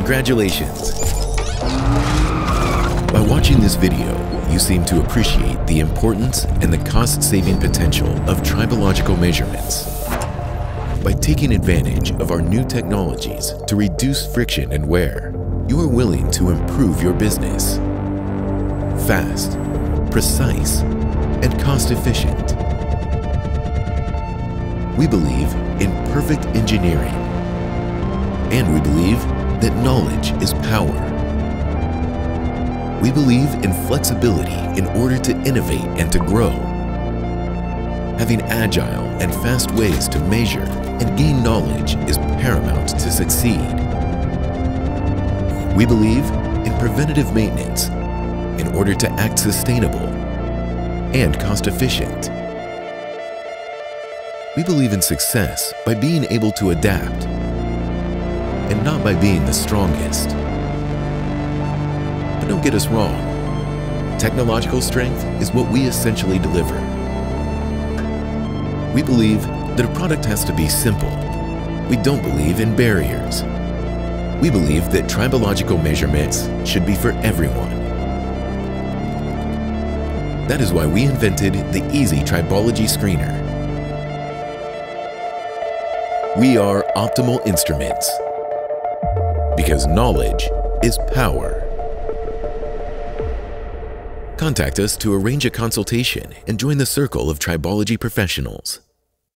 Congratulations! By watching this video, you seem to appreciate the importance and the cost-saving potential of tribological measurements. By taking advantage of our new technologies to reduce friction and wear, you are willing to improve your business. Fast, precise, and cost-efficient. We believe in perfect engineering. And we believe that knowledge is power. We believe in flexibility in order to innovate and to grow. Having agile and fast ways to measure and gain knowledge is paramount to succeed. We believe in preventative maintenance in order to act sustainable and cost efficient. We believe in success by being able to adapt and not by being the strongest. But don't get us wrong. Technological strength is what we essentially deliver. We believe that a product has to be simple. We don't believe in barriers. We believe that tribological measurements should be for everyone. That is why we invented the Easy Tribology Screener. We are Optimol Instruments because knowledge is power. Contact us to arrange a consultation and join the circle of tribology professionals.